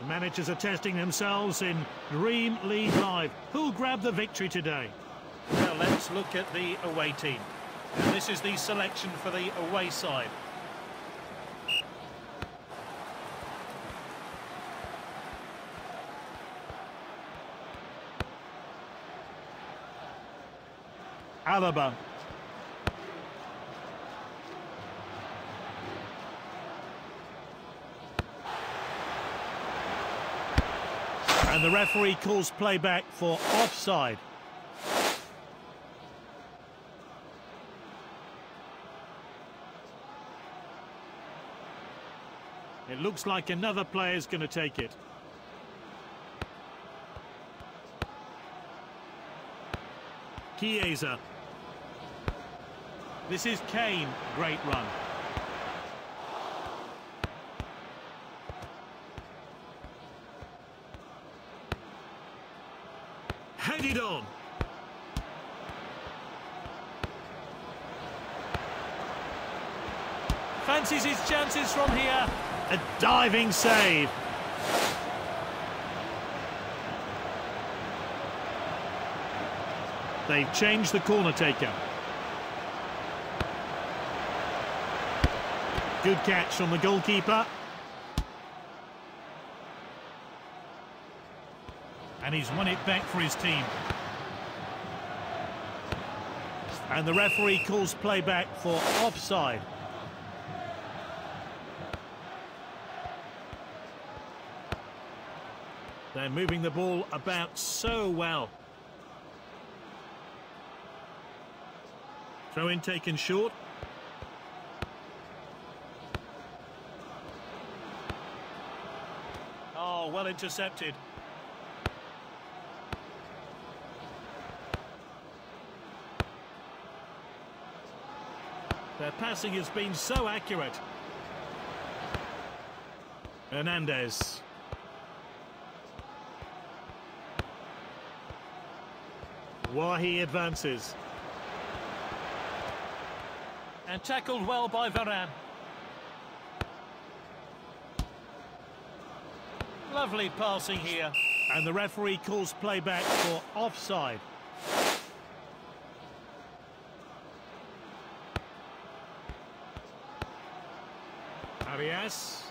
The managers are testing themselves in Dream League Live. Who'll grab the victory today? Now let's look at the away team. And this is the selection for the away side. Alaba. And the referee calls playback for offside. It looks like another player's going to take it. Chiesa. This is Kane. Great run. Headed on. Fancies his chances from here. A diving save. They've changed the corner taker. Good catch from the goalkeeper. And he's won it back for his team. And the referee calls playback for offside. They're moving the ball about so well. Throw in taken short. Oh, well intercepted. Their passing has been so accurate. Hernandez. Wahi advances. And tackled well by Varane. Lovely passing here. And the referee calls playback for offside. Arias.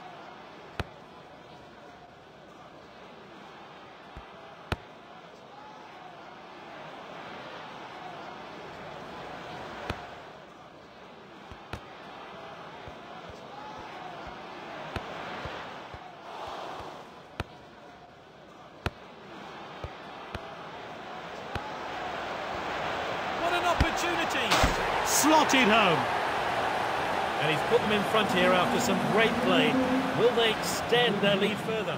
What an opportunity! Slotted home. And he's put them in front here after some great play. Will they extend their lead further?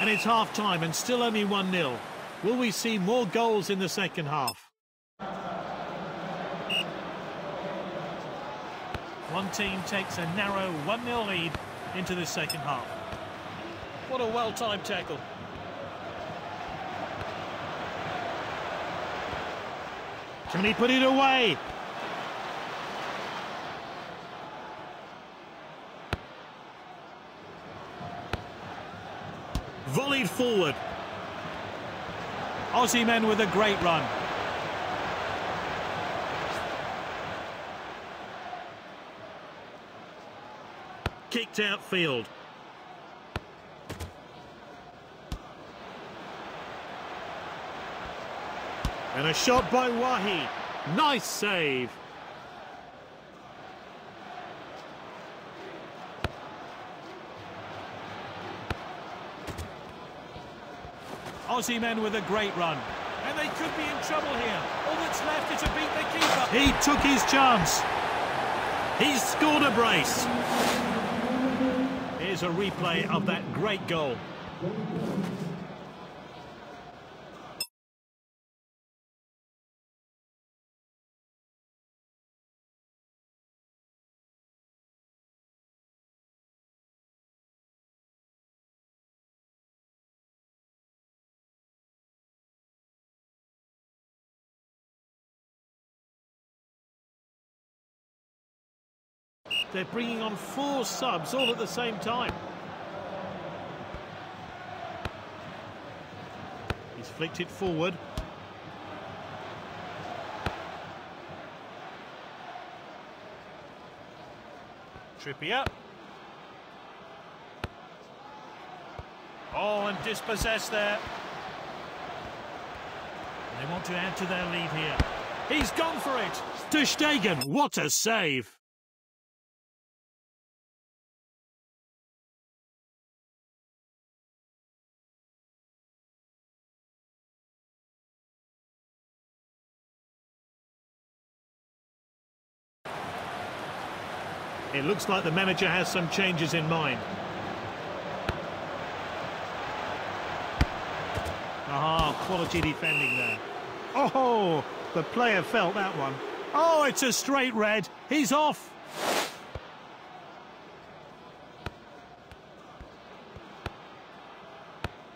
And it's half-time and still only 1-0. Will we see more goals in the second half? One team takes a narrow 1-0 lead into the second half. What a well-timed tackle. Can he put it away? Volleyed forward. Osimhen with a great run. Kicked outfield. And a shot by Wahi. Nice save. Osimhen with a great run. And they could be in trouble here. All that's left is to beat the keeper. He took his chance. He's scored a brace. Here's a replay of that great goal. They're bringing on four subs all at the same time. He's flicked it forward. Trippier. Oh, and dispossessed there. They want to add to their lead here. He's gone for it. Ter Stegen, what a save. It looks like the manager has some changes in mind. Ah, quality defending there. Oh, the player felt that one. Oh, it's a straight red. He's off.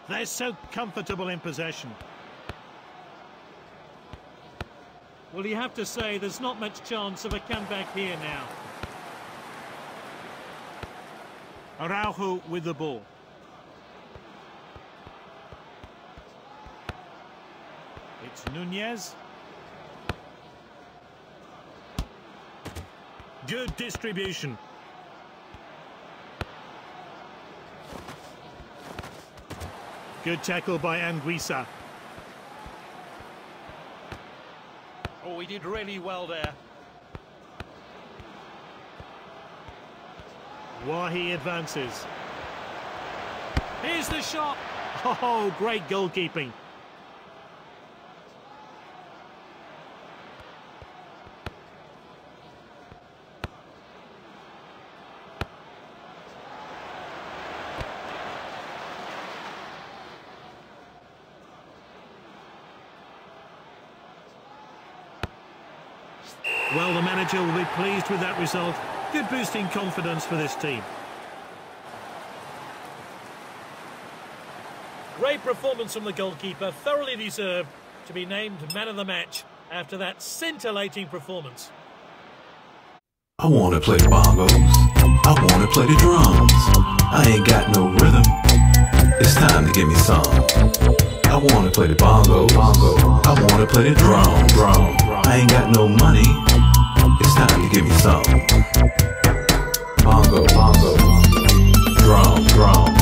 They're so comfortable in possession. Well, you have to say there's not much chance of a comeback here now. Araujo with the ball. It's Nunez. Good distribution. Good tackle by Anguissa. Oh, he did really well there. Wahi advances. Here's the shot. Oh, great goalkeeping. Well, the manager will be pleased with that result. Good boosting confidence for this team. Great performance from the goalkeeper, thoroughly deserved to be named man of the match after that scintillating performance. I wanna play the bongos. I wanna play the drums. I ain't got no rhythm. It's time to give me some. I wanna play the bongos. Bongo. I wanna play the drum. Drum. I ain't got no money. It's time to give me some. Bongo, bongo, drum, drum.